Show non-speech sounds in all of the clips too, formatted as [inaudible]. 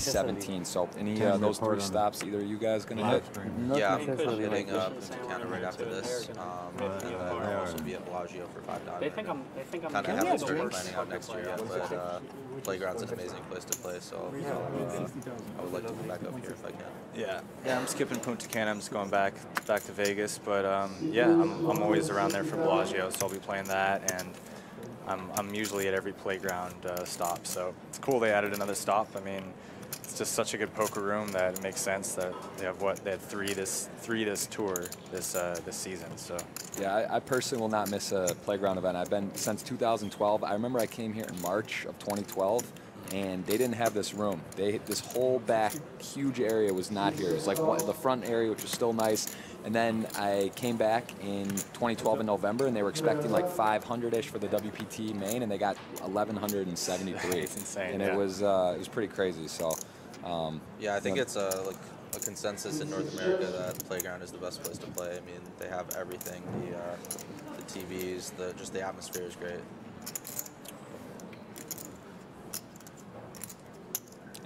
2017. So any uh, those three stops, either you guys gonna hit? Yeah, I'm hitting uh, Punta Cana right after this, um, and then I'll also be at Bellagio for five dive. They think I'm. They think I'm. Kind of yeah, haven't the started planning out next year yet, but uh, playground's an amazing place to play, so uh, I would like to come back up here if I can. Yeah, yeah. I'm skipping Punta Cana. I'm just going back back to Vegas, but um, yeah, I'm, I'm always around there for Bellagio, so I'll be playing that, and I'm I'm usually at every playground uh, stop. So it's cool they added another stop. I mean, it's just such a good poker room that it makes sense that they have what they had three this three this tour this uh, this season. So Yeah, I, I personally will not miss a playground event. I've been since 2012. I remember I came here in March of 2012, and they didn't have this room. They this whole back huge area was not here. It was like one, the front area, which was still nice. And then I came back in 2012 in November, and they were expecting like 500ish for the WPT main, and they got 1173. It's [laughs] insane, And yeah. it was uh, it was pretty crazy. So. Um, Yeah, I think Yeah. it's a like a consensus in North America that playground is the best place to play. I mean, they have everything: the uh, the TVs, the just the atmosphere is great.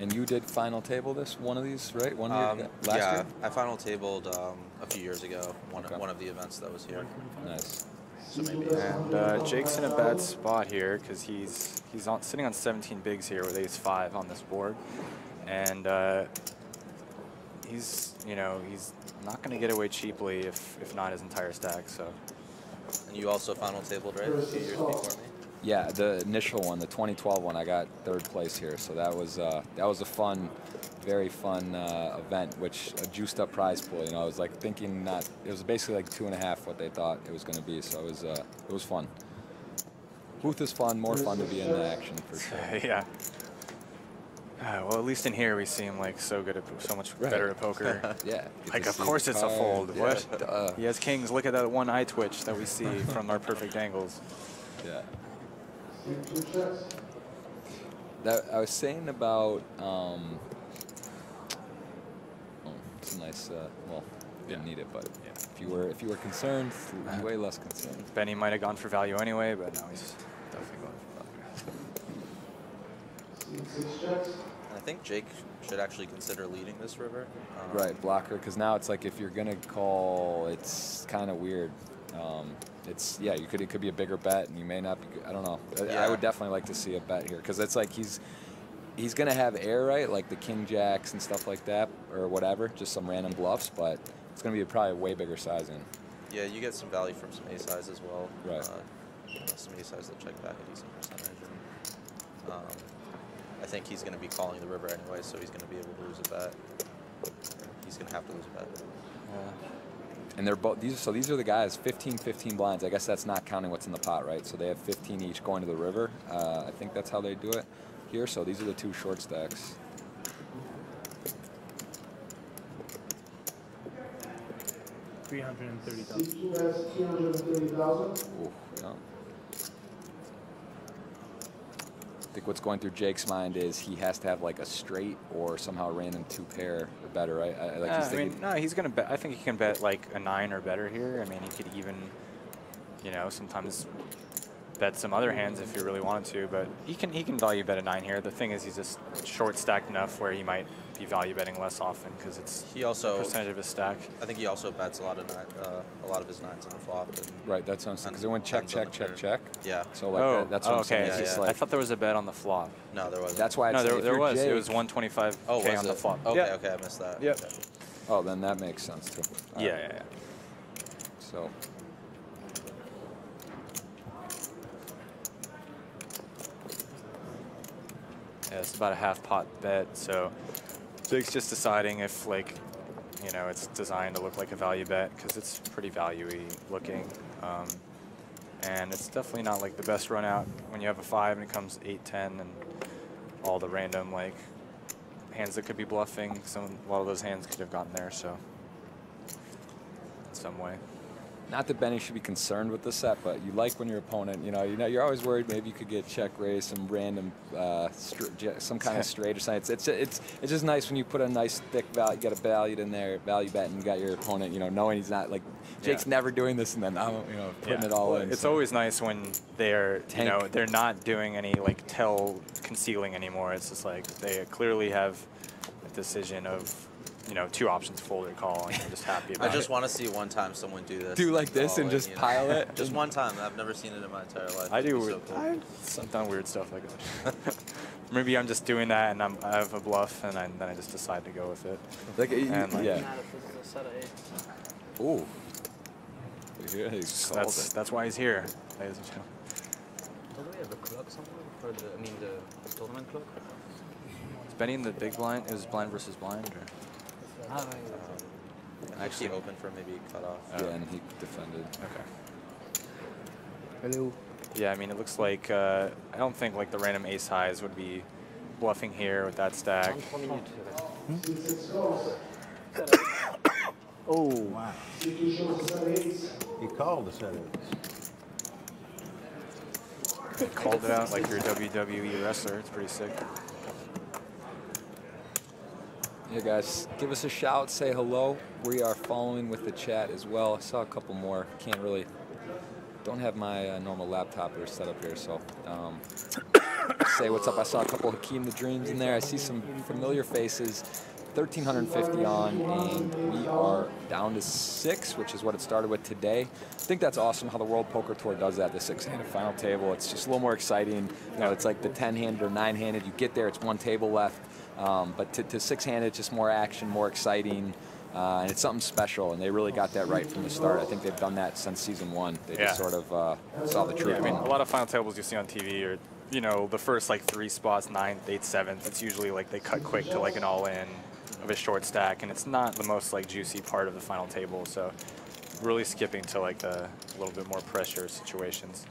and you did final table this one of these, right? One year Um, last yeah, year. I final tabled um, a few years ago. One Okay. one of the events that was here. Nice. So maybe. and uh, Jake's in a bad spot here because he's he's on, sitting on 17 bigs here with ace five on this board, and uh, he's you know he's not going to get away cheaply if if not his entire stack. So. And you also final tabled right a few years before me. Yeah, the initial one, the 2012 one, I got third place here, so that was uh, that was a fun, very fun uh, event, which a juiced up prize pool. You know, I was like thinking not. It was basically like two and a half what they thought it was going to be, so it was uh, it was fun. Booth is fun, more fun to be in the action for sure. [laughs] yeah. Uh, well, at least in here we seem like so good at so much Right. better at poker. [laughs] Yeah. Like of course the it's a fold. yeah, what? duh. He has kings. Look at that one eye twitch that we see [laughs] from our perfect angles. Yeah. That I was saying about. Um, oh, it's a nice. Uh, well, didn't need it, but Yeah. if you were if you were concerned, way less concerned. Benny might have gone for value anyway, but now he's definitely going for value. Think Jake should actually consider leading this river. Um, Right, blocker, because now it's like if you're gonna call, it's kind of weird. Um, it's yeah, you could it could be a bigger bet, and you may not be. I don't know. I- I would definitely like to see a bet here, because it's like he's he's gonna have air right, like the king jacks and stuff like that, or whatever, just some random bluffs, but it's gonna be probably a way bigger sizing. Yeah, you get some value from some ace highs as well. Right. Uh, some ace highs that check back a decent percentage. And, um, I think he's going to be calling the river anyway, so he's going to be able to lose a bet. He's going to have to lose a bet. Yeah. And they're both these. So these are the guys, 15, 15 blinds. I guess that's not counting what's in the pot, right? So they have 15 each going to the river. Uh, I think that's how they do it here. So these are the two short stacks. Three hundred and thirty thousand. C2 330,000. Ooh, yeah. I think what's going through Jake's mind is he has to have like a straight or somehow a random two pair or better, right? I, I like Uh, he's I mean, no, he's gonna bet. I think he can bet like a nine or better here. I mean, he could even, you know, sometimes bet some other hands if he really wanted to. But he can he can value bet a nine here. The thing is, he's just short stacked enough where he might be value betting less often because it's He also, percentage of his stack. I think he also bets a lot of nine, uh, a lot of his nines on the flop. And right, that what I'm. Because it went check, check, check, pair. check. Yeah. So like oh, that, that's oh, what I'm okay. saying. Yeah, It's just. I thought there was a bet on the flop. No, there wasn't. that's why I'd no, there, if there was. Jake, It was 125 Oh, k was on it? the flop. Okay, yeah. okay, I missed that. Yep. Okay. Oh, then that makes sense too. All Yeah, right. yeah, yeah. So. Yeah, it's about a half pot bet. So Jake's just deciding if like, you know, it's designed to look like a value bet because it's pretty value-y looking. Um, and it's definitely not like the best run out when you have a five and it comes eight, 10 and all the random like hands that could be bluffing. Some, a lot of those hands could have gotten there. So in some way. Not that Benny should be concerned with the set, but you like when your opponent, you know, you know, you're always worried maybe you could get check raised, some random, uh, some kind of [laughs] straight or something. It's, it's it's it's just nice when you put a nice thick value, get a valued in there, value bet, and you got your opponent, you know, knowing he's not like Jake's Yeah. never doing this, and then I'm, you know, putting Yeah. it all Well, in. It's so. always nice when they're, Tank. you know, they're not doing any like tell concealing anymore. It's just like they clearly have a decision of, you know, two options fold or call, and you're just happy about I just it. want to see one time someone do this. Do like this and in, just you know. pile it? Just one time. I've never seen it in my entire life. I do. be weird- so cool. I, I've done weird stuff like that. [laughs] Maybe I'm just doing that, and I'm, I have a bluff, and I, then I just decide to go with it. Like, you- And, like, yeah. Not if this is a set of eights. Ooh. Yeah, he That's it. that's why he's here, ladies and gentlemen. Don't we have a clock somewhere for the? I mean the tournament clock. Is Benny in the big blind? Is blind versus blind? Or? Ah, right. Actually open for maybe cut off. Yeah, and he defended. Okay. Hello. Yeah, I mean, it looks like uh, I don't think like the random ace highs would be bluffing here with that stack. 33 minutes. C6 calls. Oh, wow. C2 shows a set of eights. He called the set of Called it out like you're WWE wrestler. It's pretty sick. Yeah, guys, give us a shout, say hello. We are following with the chat as well. I saw a couple more. Can't really, don't have my uh, normal laptop here set up here, so um, [coughs] say what's up. I saw a couple Hakeem the Dreams in there. I see some familiar faces. 1350 on, and we are down to six, which is what it started with today. I think that's awesome how the World Poker Tour does that. The six-handed final table. It's just a little more exciting. You know, it's like the 10-handed or nine-handed. You get there, it's one table left. Um, but to, to six-handed, it's just more action, more exciting, uh, and it's something special. And they really got that right from the start. I think they've done that since season one. They just sort of uh, saw the truth. Yeah, I mean, a lot of final tables you see on TV are, you know, the first like three spots, ninth, eighth, seventh. It's usually like they cut quick to like an all-in of a short stack, and it's not the most like juicy part of the final table. So, really skipping to like the a little bit more pressure situations.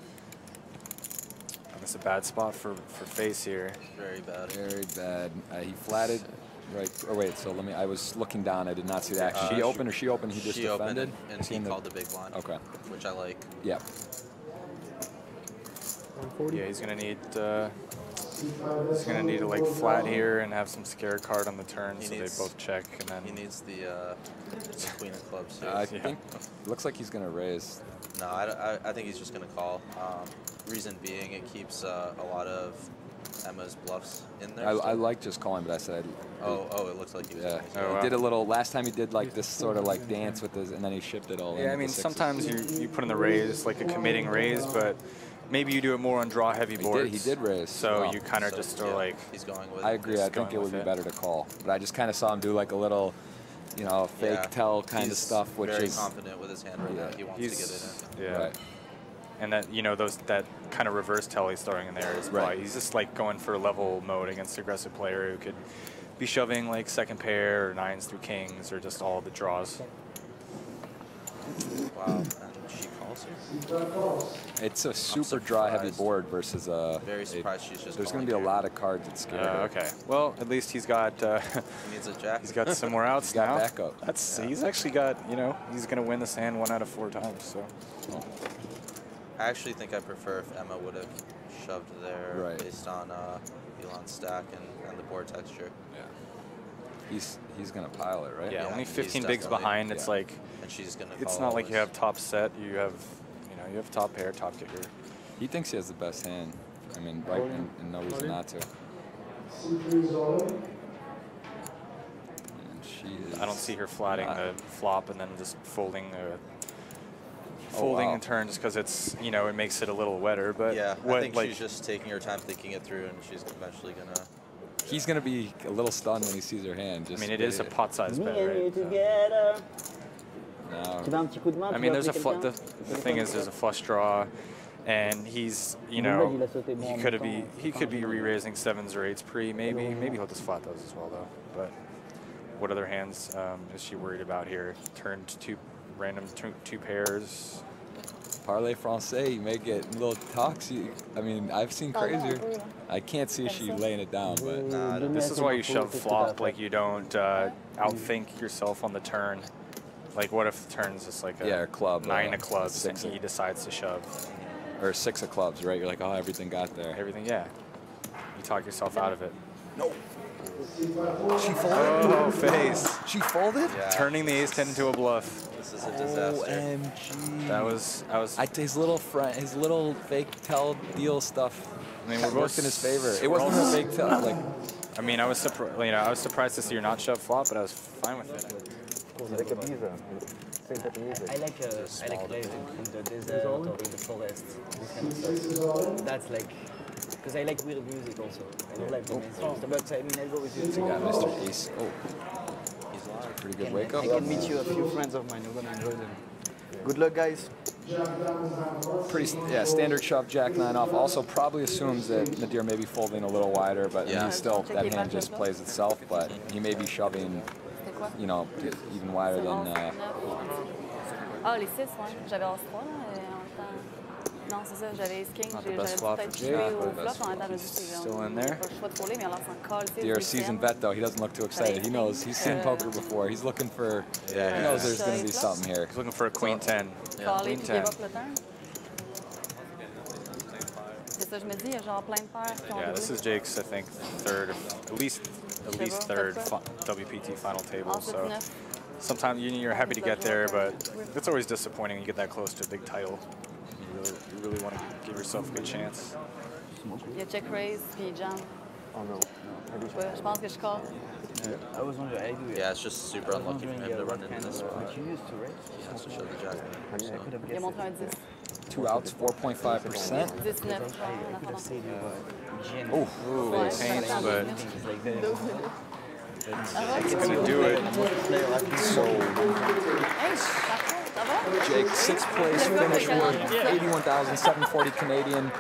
And it's a bad spot for for face here. Very bad. Very bad. Uh, he flatted. Right. Oh wait. So let me. I was looking down. I did not see that. Uh, she she- opened or she opened. He just she defended. and, and he Seeing the- called the big blind. Okay. Which I like. Yeah. Yeah, he's gonna need uh, he's gonna need to like flat here and have some scare card on the turn, He so needs- they both check, and then He needs the, uh, the queen of clubs. Here. I [laughs] Yeah. think looks like he's gonna raise. No, I, I, I think he's just going to call. Um, reason being, it keeps uh, a lot of Emma's bluffs in there. I. I like just calling, but I said. Oh, oh, it looks like he was. Yeah. Oh, wow. He did a little. Last time he did like this sort of like dance with his, and then he shipped it all. in Yeah, I mean, sometimes you, you put in the raise, like a committing raise, but maybe you do it more on draw heavy He boards. did. He did raise. So Wow. you kind of So, just are yeah, like, He's going with. I agree. just I think it would be it. better to call, but I just kind of saw him do like a little, you know, fake Yeah. tell kind of stuff, which very is confident with his hand right Yeah. now. He wants he's, to get it in. yeah. right. And that, you know, those that kind of reverse tell he's throwing in there is Right. probably, he's just like going for level mode against aggressive player who could be shoving like second pair or nines through kings or just all the draws. Wow, she calls here. C5 calls. It's a super dry, heavy board versus a. Very a- surprised she's just There's going to be a lot of cards that scare. Uh, her. okay. Well, at least he's got uh, He needs a jack. he's got some more outs [laughs] He's got now. backup. That's he's actually got you know he's gonna win this hand one out of four times. So I actually think I prefer if Emma would have shoved there Right. based on uh, Alon's stack and, and the board texture. Yeah. He's he's going to pile it, right? yeah, Yeah, only 15 bigs definitely- behind. It's like And she's gonna. it's not like you have top set. You have you know you have top pair, top kicker. He thinks he has the best hand. I mean, right, and, and no reason not to. C3 is all in. And she is. I don't see her flatting not- the flop and then just folding a Oh, folding wow. in turn just because it's you know it makes it a little wetter. But Yeah, what I think like she's just taking her time thinking it through, and she's eventually gonna. He's going to be a little stunned when he sees her hand. I mean it is a pot size Me bet, right? So- together. Now, Tu veux un petit coup de main I mean, there's a fl- the, the thing is, there's a flush draw, and he's, you know, vas-y, il a sauté bon he could be he could be un re-raising sevens or eights pre, maybe, maybe he'll just flat those as well though. But what other hands um, is she worried about here? Turned two random two, two pairs. Parlay Francais, you may get a little toxic. I mean, I've seen crazier. I can't see she laying it down, but Nah, This is why you shove flop, like you don't uh, outthink yourself on the turn. Like what if the turn's just like a Yeah, a club, nine uh, of clubs, and six he of- decides to shove or six of clubs, right? You're like, oh, everything got there. everything? Yeah, you talk yourself out of it. C5. She folded. Oh, face. She folded. Yeah. Turning the ace ten into a bluff. This is a disaster. OMG. That was I was I, his little friend, his little fake tell deal stuff. I mean, we're both worked in his favor. It wasn't a all- big tell. Like I mean, I was surprised. You know, I was surprised to see her not shove flop, but I was fine with it. I like uh, I like live in the desert or in the forest. This kind of stuff. That's like because I like weird music also. I don't like the mainstream stuff, but I mean I go with you. we Mr. Ace. Oh, He's live. Pretty good wake up. can meet you a few friends of mine. You're gonna enjoy them. Good luck, guys. Pretty yeah, standard shove jack nine off. Also probably assumes that Nadir may be folding a little wider, but Yeah. he still that hand just plays itself. But he may be shoving, you know, even wider than. bon, Uh, Ah, les 6, ouais. J'avais As 3, là, et en même temps. Non, c'est ça, j'avais Ace King. Not the best J'avais peut-être for joué au but flop en étant flop. juste He's still in there. Pas le choix de foller, mais en lançant call, tu sais, seasoned vet though, he doesn't look too excited. He knows he's seen Yeah. poker before. He's looking for. Yeah, he knows there's going to be something here. He's looking for a queen ten. Yeah. Caller Queen 10. give up le turn. C'est ça, je me dis, il y a genre plein de paires qui ont Yeah, this is Jake's, I think, third, at least, at least third WPT final table. So sometimes you- you're happy to get there, but it's always disappointing when you get that close to a big title. You really, want to give yourself a good chance. Il y a check raise puis jam. Oh no, no. Ouais, je pense que je call. I was wondering, I do. Yeah, it's just super I unlucky for him to run into this of, spot. But you used to raise. He has to show the jack. I So. could have Il a guessed montré un it. 10. Two outs, 4.5%. 19, I en could have attendant. said you uh, Jen. Oh, Ooh, Ouais, but dépend. [laughs] It's like very it's gonna do it. so Jake, sixth place Le gars finish fait with quel- 81,740 Canadian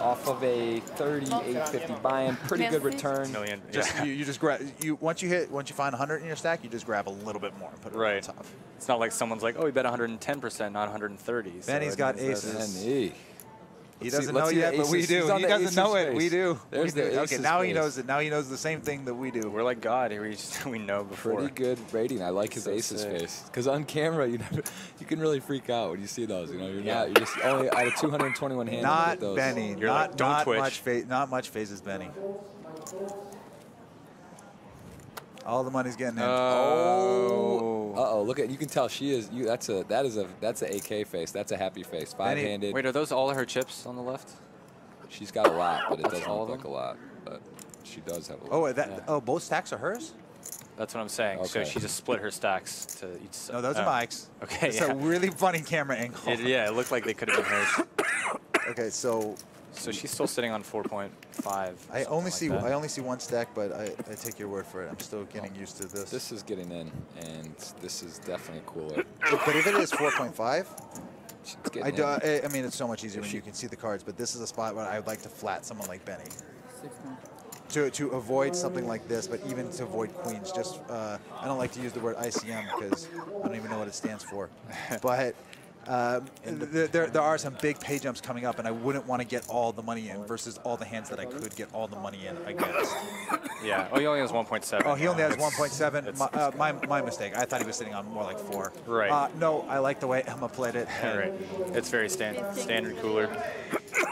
off of a 3850 buy-in. Pretty good return. Million. Just yeah. you, you just grab you once you hit once you find 100 in your stack, you just grab a little bit more and put it Right. on top. It's not like someone's like, oh, he bet 110%, not 130. So Benny's it got means that- aces. And he, He doesn't let's know see yet, but we do. He doesn't know aces it. We do. There's we the. Okay, aces now he knows it. Now he knows the same thing that we do. We're like God. We just [laughs] we know before. pretty good rating. I like his So aces sick. face because on camera you never, you can really freak out when you see those. You know, you're Yeah. not. You're just only out of 221 hands. you Not get those. Benny. You're not like, "Don't not twitch." much. Fa- not much faces Benny. All the money's getting in. Oh. Uh oh. Look at you can tell she is. You. That's a. That is a. That's a AK face. That's a happy face. Five handed. Wait, are those all her chips on the left? She's got a lot, but it doesn't all look like a lot. But she does have a lot. oh, that. Yeah. Oh, both stacks are hers. That's what I'm saying. Okay. So she just split her stacks to each side. No, those oh. are Mike's. Okay, It's yeah. a really funny camera angle. It, yeah, it looked like they could have been hers. [coughs] Okay, so So she's still sitting on 4.5. I only like see that. I only see one stack, but I, I take your word for it. I'm still getting used to this. This is getting in, and this is definitely cooler. but if it is 4.5, I do. I, I mean, it's so much easier when you can see the cards. But this is a spot where I would like to flat someone like Benny. To, to avoid something like this, but even to avoid queens, just uh, I don't like to use the word ICM because I don't even know what it stands for. [laughs] but um, th- there, there are some big pay jumps coming up, and I wouldn't want to get all the money in versus all the hands that I could get all the money in against. Yeah. Oh, he only has 1.7. Oh, he only has 1.7. My, uh, my, my mistake. I thought he was sitting on more like four. Right. Uh, no, I like the way Emma played it. Right. It's very stand, standard cooler. [coughs]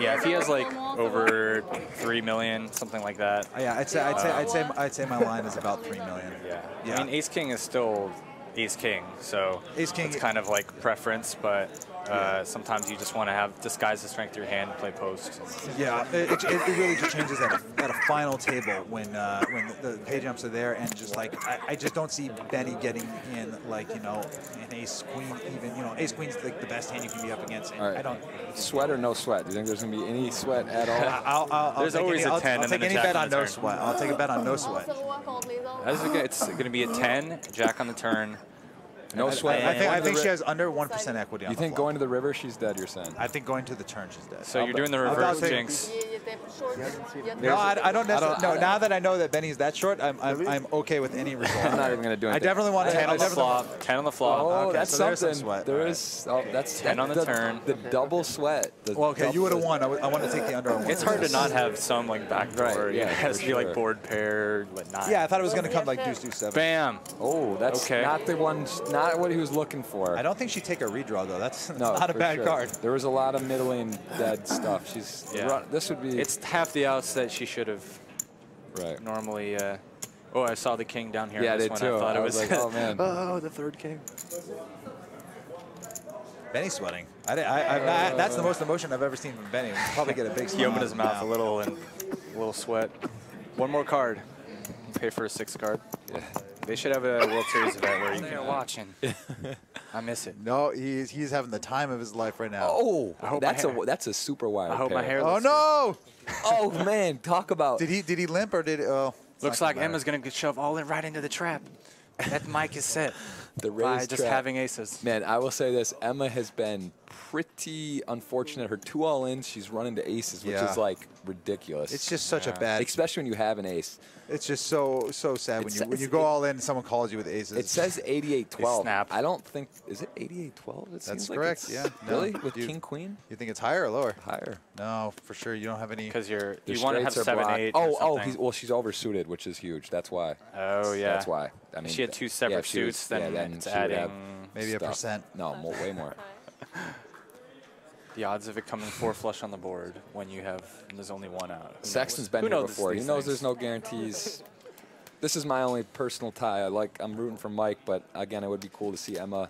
Yeah, if he has like over three million, something like that. Uh, Yeah, I'd say I'd say I'd say I'd say my line is about three million. Yeah. Yeah. I mean, Ace King is still Ace King, so Ace King- It's kind of like preference, but uh, sometimes you just want to have disguise the strength of your hand play post. Yeah, it, it, it really just changes at a, at a final table when uh, when the, the pay jumps are there, and just like I, I just don't see Benny getting in like you know an ace queen even you know ace queen's like the best hand you can be up against. and All right. I don't. Sweat or no sweat? Do you think there's gonna be any sweat at all? [laughs] I'll, I'll, I'll There's always any, a I'll, 10 I'll and take then a any jack bet on on no turn. sweat. I'll take a bet on no sweat. That's okay. It's going to be a 10, Jack on the turn. No sweat. I think I think she has under one percent equity. On You the think flop. going to the river, she's dead? You're saying? I think going to the turn, she's dead. So I'll you're doing the I'll- I'll reverse jinx. Il était plus short. Il y a No, I, I don't necessarily. don't- no, now that I know that Benny's that short, I'm I'm, I'm okay with any result. I'm not even gonna do anything. I definitely want to. 10 I on the definitely, flop. 10 on the flop. Oh, Okay, that's so there's some sweat. There All is. Oh, that's 10 on the the, turn. The double sweat. The Well, okay, you would have won. I, would- I wanted to take the under on one. It's hard to not have some like backdoor. Right, yeah, yeah, it has for to be like board pair, like nine. Yeah, I thought it was going to come like deuce deuce seven. Bam. Oh, that's Okay. not the one. Not what he was looking for. I don't think she'd take a redraw though. That's, that's No, [laughs] not a bad sure. card. There was a lot of middling dead stuff. She's Yeah. run- this would be It's half the outs that she should have right. normally. Uh, oh, I saw the king down here. Yeah, I on this did one. too. I thought I it was was like, oh, man. [laughs] oh, the third king. Benny's sweating. I, I, I'm not, that's the most emotion I've ever seen from Benny. We'll probably get a big. [laughs] He smile opened his mouth now. a little and a little sweat. One more card. Pay for a six card. Yeah. They should have a World Series event where you can watching. [laughs] I miss it. No, he's he's having the time of his life right now. Oh, I hope that's a that's a super wire. I hope my pair. hair Oh looks no! Oh man, talk about Did he did he limp or did oh? Looks like gonna Emma's gonna shove all in right into the trap. That mic is set [laughs] the by raised just having aces. Man, I will say this: Emma has been pretty unfortunate. Her two all ins, she's run into aces, which Yeah. is like ridiculous. It's just such Yeah. a bad. especially when you have an ace. It's just so so sad when It's- you when you go it- all in and someone calls you with aces. It says 88-12. snap. I don't think is it 88-12? It That's seems like correct, it's- yeah. No, Really? With you- king queen You think it's higher or lower? higher. No, for sure. You don't have any. Because you're The you want to have straights are seven blocked. eight. Oh, or oh, something. he's, well, she's oversuited, which is huge. That's why. oh yeah. That's why. I mean, she had two separate if she was- suits, yeah, then it's she would adding Maybe a percent. No, more, way more. [laughs] the odds of it coming four flush on the board when you have there's only one out. Who Sexton's knows? been Who here knows before. He these knows things? there's no guarantees. this is my only personal tie. I like. I'm rooting for Mike, but again, it would be cool to see Emma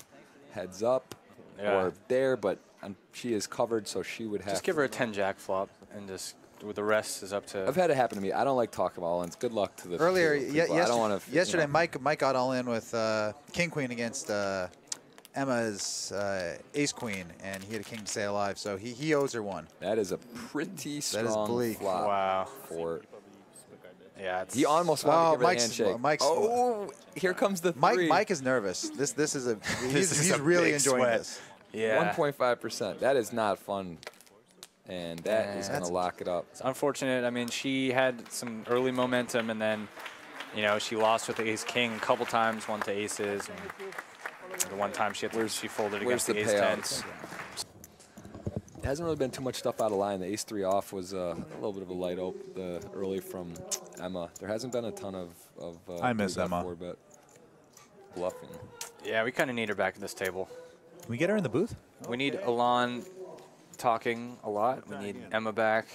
heads up Yeah. or there. But um, she is covered, so she would have. Just give her a ten jack flop and just with the rest is up to. I've had it happen to me. I don't like talking about all-ins. Good luck to the Earlier, to the ye- I don't want to. yesterday, Mike Mike got all in with uh, King Queen against uh, Emma's uh, Ace Queen, and he had a King to stay alive, so he, he owes her one. That is a pretty That is strong bleak. flop Wow. for. Yeah, it's, He almost wanted Oh, to give her Mike's- a handshake. Mike's- oh, [laughs] here comes the Mike three. Mike is nervous. This this is a [laughs] he's, is he's a really big enjoying sweat. this. yeah. 1.5 percent. That is not fun, and that is Yeah. going to lock it up. It's unfortunate. I mean, she had some early momentum, and then, you know, she lost with the ace king a couple times, won to aces, and the one time she had to, she folded against the the, ace payout? tens. It hasn't really been too much stuff out of line. The ace three off was uh, a little bit of a light op the early from Emma. There hasn't been a ton of of. Uh, I miss Emma. four bet bluffing. Yeah, we kind of need her back at this table. Can we get her in the booth? We need Alon talking a lot. We need Emma back.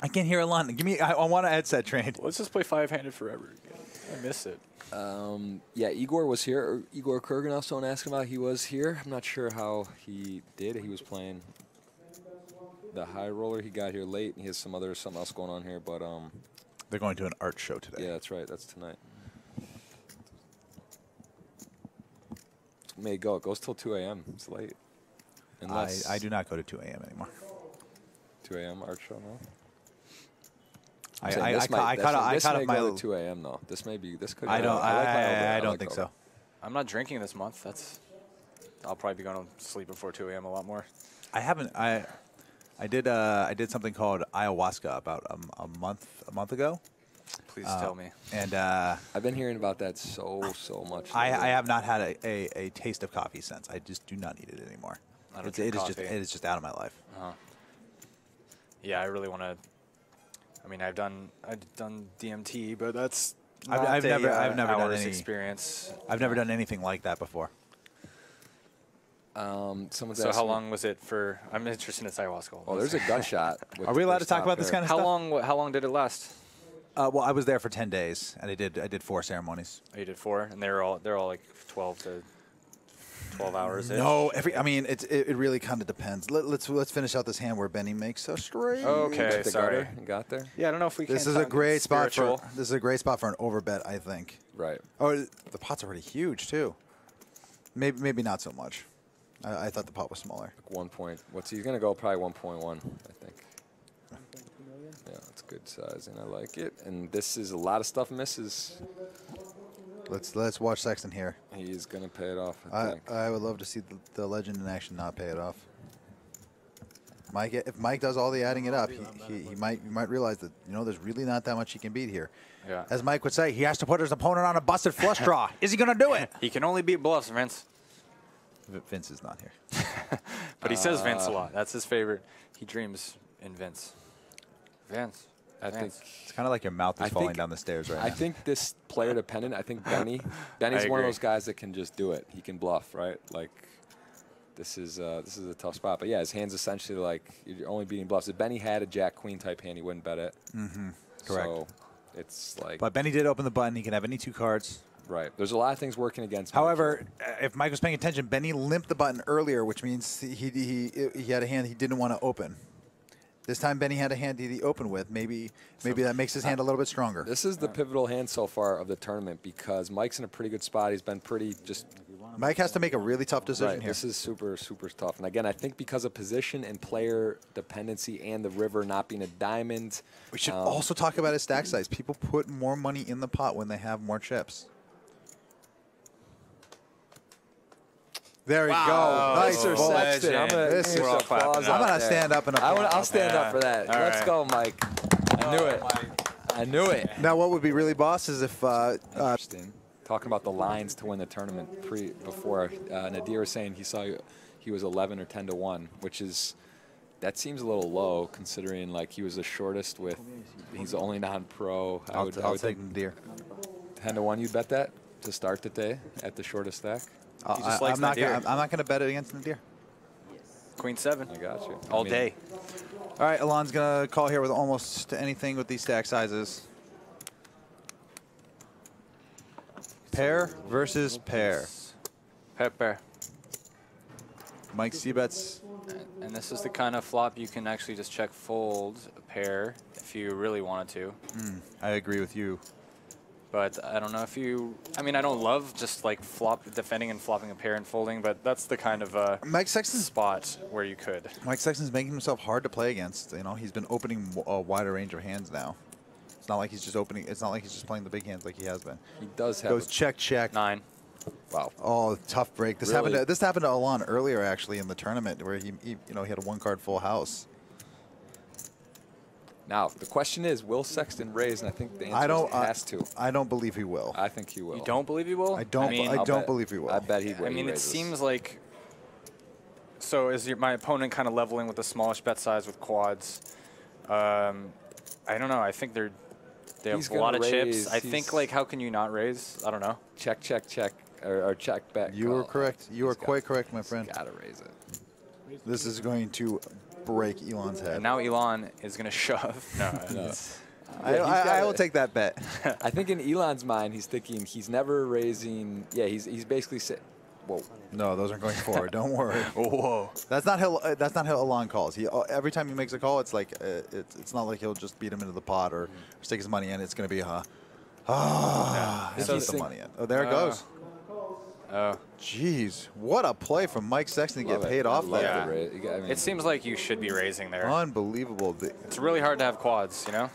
I can't hear Alon. Give me. I, I want a headset trained. Let's just play five-handed forever again. I miss it. Um, yeah, Igor was here. Igor Kurganov, someone asked him about. He was here. I'm not sure how he did. He was playing the high roller. He got here late. and He has some other something else going on here, but um, They're going to an art show today. yeah, that's right. That's tonight. May go. It goes till 2 a.m. It's late. I, I do not go to 2 a.m. anymore. 2 a.m. art show now. I, I'm I, this I, might- ca- I this- cut, I this cut may my. go to 2 a.m. though. This may be. This could. I don't. I, like my. I, I don't think over. so. I'm not drinking this month. That's. I'll probably be going to sleep before 2 a.m. a lot more. I haven't. I I did. Uh, I did something called ayahuasca about a month a month ago, Please Uh, tell me. and uh, I've been hearing about that so so much. I. I have not had a, a, a taste of coffee since. I just do not need it anymore. I don't It's, drink it is just it is just out of my life. Yeah, I really want to. I mean, I've done I've done DMT, but that's I've- I've a, never- uh, I've never done hours any- experience. I've never done anything like that before. Um, someone's So how asking- long was it for? I'm interested in ayahuasca. Oh, there's a gunshot. [laughs] with Are we allowed to talk top about this kind of How stuff? long? wa- How long did it last? Uh, well, I was there for ten days, and I did I did four ceremonies. Oh, you did four, and they're all they're all like 12 to 12 hours. No, every. I mean, it it, it really kind of depends. Let, let's let's finish out this hand where Benny makes a straight. Okay, Got the sorry. gutter? Got there? Yeah, I don't know if we. This can is a great spot for this is a great spot for an overbet, I think. Right. Oh, the pot's already huge too. Maybe maybe not so much. I, I thought the pot was smaller. Like one point. What's he's gonna go? Probably 1.1, I think. Yeah, it's good size, and I like it. And this is a lot of stuff misses. Let's let's watch Sexton here. He's gonna pay it off. I, I. I would love to see the, the legend in action not pay it off. Mike, if Mike does all the adding it up, he, he, he might you might realize that you know there's really not that much he can beat here. Yeah. As Mike would say, he has to put his opponent on a busted flush [laughs] draw. Is he going to do it? He can only beat bluffs, Vince. Vince is not here. [laughs] But he says Vince a Uh, lot. That's his favorite. He dreams in Vince. Vince. I think. It's kind of like your mouth is I falling think- down the stairs right I now. I think this player dependent. I think [laughs] Benny. Benny's one of those guys that can just do it. He can bluff, right? Like. This is uh, this is a tough spot, but yeah, his hand's essentially like you're only beating bluffs. If Benny had a Jack Queen type hand, he wouldn't bet it. Mm-hmm. Correct. So it's like But Benny did open the button. He can have any two cards. Right. There's a lot of things working against. Mike However, uh, if Mike was paying attention, Benny limped the button earlier, which means he he he, he had a hand he didn't want to open. This time Benny had a hand he opened with. Maybe maybe that makes his hand a little bit stronger. This is the pivotal hand so far of the tournament because Mike's in a pretty good spot. He's been pretty just Mike has to make a really tough decision right. here. This is super super tough. And again, I think because of position and player dependency and the river not being a diamond. we should um, also talk about his stack size. People put more money in the pot when they have more chips. There you go. Nice Mr. ball. Sexton. I'm gonna, This is- give We're you all some clapping applause. I'm gonna stand up and I wanna, I'll stand up for that. All Let's right. go, Mike. I knew it. I knew it. Now, what would be really boss is if uh, uh, Interesting. Talking about the lines to win the tournament pre before uh, Nadir was saying he saw he was 11 or 10 to one, which is that seems a little low considering like he was the shortest with he's the only non-pro. I I'll, would, t- I I'll would take Nadir. 10 to one. You'd bet that to start the day at the shortest stack. Uh, He just I, likes am not Nadir. gonna, I'm not going to bet it against Nadir. Queen seven. I got you. I All mean, day. All right, Alon's going to call here with almost anything with these stack sizes. Pair versus pair. Pepper. Mike c-bets. And this is the kind of flop you can actually just check fold a pair if you really wanted to. I agree with you. But I don't know if you. I mean, I don't love just like flop defending and flopping a pair and folding, but that's the kind of uh, Mike Sexton's spot where you could. Mike Sexton's making himself hard to play against. You know, he's been opening a wider range of hands now. It's not like he's just opening. It's not like he's just playing the big hands like he has been. He does have. Goes check check. Nine. wow. Oh, tough break. This Really? happened. To, this happened to Alon earlier, actually, in the tournament, where he, he you know, he had a one card full house. Now the question is, will Sexton raise? And I think the answer I don't. is I- has to. I don't believe he will. I think he will. You don't believe he will? I don't. I mean, I don't bet- believe he will. I bet he. Will. I mean, it seems like. So is your, my opponent kind of leveling with the smallish bet size with quads? Um, I don't know. I think they're they have He's a lot of gonna chips. raise. I think like how can you not raise? I don't know. check, check, check, or, or check back. You were call. correct. You are quite correct, my friend. He's Gotta raise it. This is going to break Alon's head. And now Alon is gonna shove. [laughs] No, [laughs] No. it's- I, Yeah, I, I will take that bet. [laughs] I think in Alon's mind, he's thinking he's never raising. Yeah, he's he's basically say, whoa. no, those aren't going forward. Don't worry. Whoa. That's not how. Uh, that's not how Alon calls. He uh, every time he makes a call, it's like uh, it's, it's not like he'll just beat him into the pot or stick his money in. It's going to be [sighs] huh. Ah, and So put the think- money in. Oh, there it Uh, goes. Oh. Jeez, what a play from Mike Sexton to get Love it. paid I off love like Yeah. the ra- I mean, It seems like you should be raising there. Unbelievable. It's really hard to have quads, you know?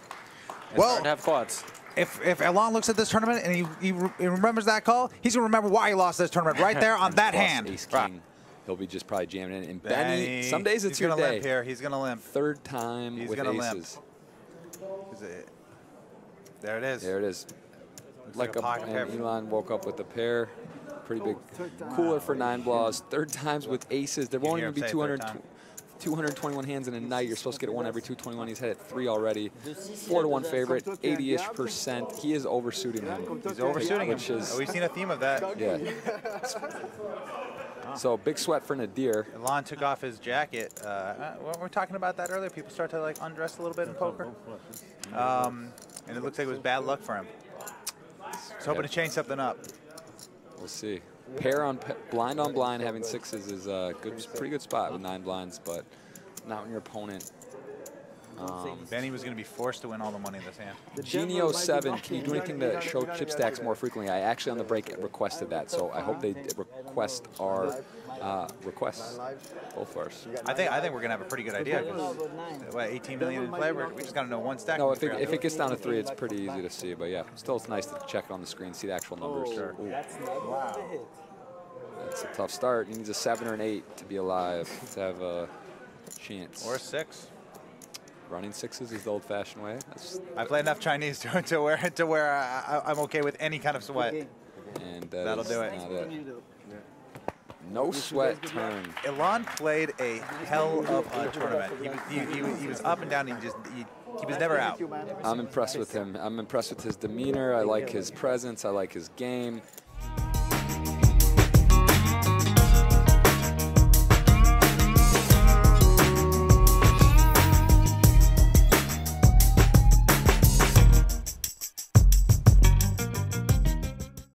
It's Well- hard to have quads. If if Alon looks at this tournament and he, he, re- he remembers that call, he's going to remember why he lost this tournament right there on [laughs] that hand. Ace king. He'll be just probably jamming in. And Benny, some days it's he's your gonna day. limp here. He's going to limp. Third time He's with gonna limp. aces. Is it- There it is. There it is. like Like a up, pocket pair. Alon woke up with a pair. Pretty big cooler for nine blaws. Third times with aces. There won't even be 200, 221 hands in a night. You're supposed to get one every 221. He's had it three already. Four to one favorite, 80-ish percent. He is overshooting him. He's overshooting him. Which is, We've seen a theme of that. yeah. So big sweat for Nadir. Alon took off his jacket. Uh, uh, we were talking about that earlier. People start to like undress a little bit in poker, um, and it looks like it was bad luck for him. He's hoping to change something up. We'll see. Pair on blind on blind, having sixes is a good, pretty good spot with nine blinds, but not when your opponent. Um, Benny was going to be forced to win all the money in this hand. Genio 7, can you do anything to show chip stacks more frequently? I actually on the break requested that, so I hope they request our uh, requests, both ours. I think I think we're going to have a pretty good idea. What, 18 million in play? We're, we just got to know one stack. No, if it, if it gets down to three, it's pretty easy to see, but yeah, still it's nice to check it on the screen, see the actual numbers. Ooh, That's a tough start. He needs a seven or an eight to be alive, to have a chance. or a six. Running sixes is the old-fashioned way. That's, I play enough Chinese [laughs] to, to where to where I, I, I'm okay with any kind of sweat. and that That'll is do it. Not it. No sweat turn. Alon played a hell of a tournament. He, he, he, was- he was up and down. And he just he, he was never out. I'm impressed with him. I'm impressed with his demeanor. I like his presence. I like his game.